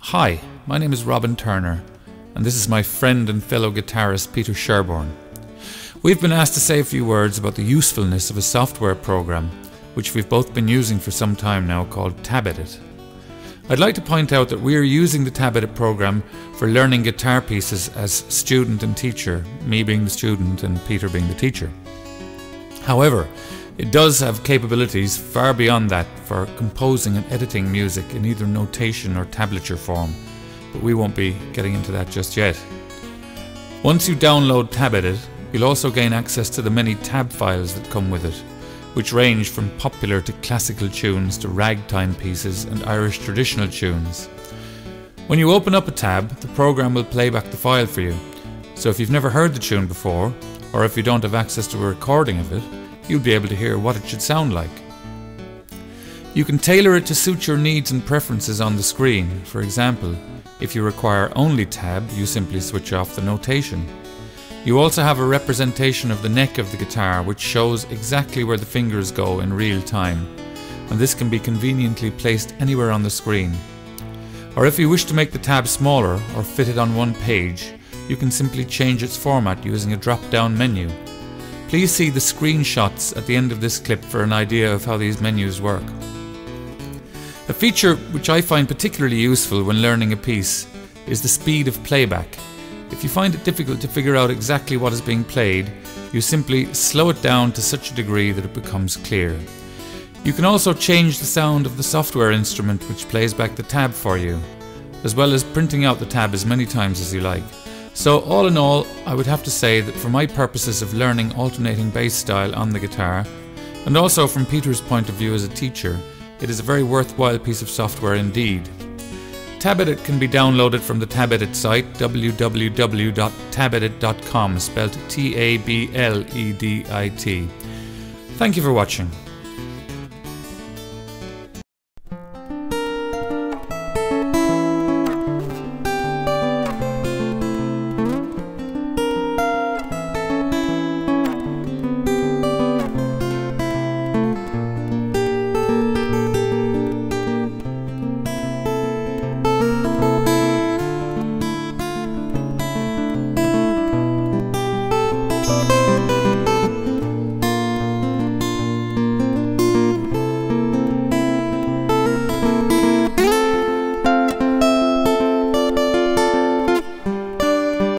Hi, my name is Robin Turner, and this is my friend and fellow guitarist Peter Sherborne. We've been asked to say a few words about the usefulness of a software program, which we've both been using for some time now called TablEdit. I'd like to point out that we are using the TablEdit program for learning guitar pieces as student and teacher, me being the student and Peter being the teacher. However, it does have capabilities far beyond that for composing and editing music in either notation or tablature form, but we won't be getting into that just yet. Once you download TablEdit, you'll also gain access to the many tab files that come with it, which range from popular to classical tunes to ragtime pieces and Irish traditional tunes. When you open up a tab, the program will play back the file for you. So if you've never heard the tune before, or if you don't have access to a recording of it, you'll be able to hear what it should sound like. You can tailor it to suit your needs and preferences on the screen. For example, if you require only tab, you simply switch off the notation. You also have a representation of the neck of the guitar which shows exactly where the fingers go in real time, and this can be conveniently placed anywhere on the screen. Or if you wish to make the tab smaller or fit it on one page, you can simply change its format using a drop-down menu. Please see the screenshots at the end of this clip for an idea of how these menus work. A feature which I find particularly useful when learning a piece is the speed of playback. If you find it difficult to figure out exactly what is being played, you simply slow it down to such a degree that it becomes clear. You can also change the sound of the software instrument which plays back the tab for you, as well as printing out the tab as many times as you like. So all in all, I would have to say that for my purposes of learning alternating bass style on the guitar, and also from Peter's point of view as a teacher, it is a very worthwhile piece of software indeed. TablEdit can be downloaded from the TablEdit site www.tabledit.com spelled T-A-B-L-E-D-I-T. Thank you for watching.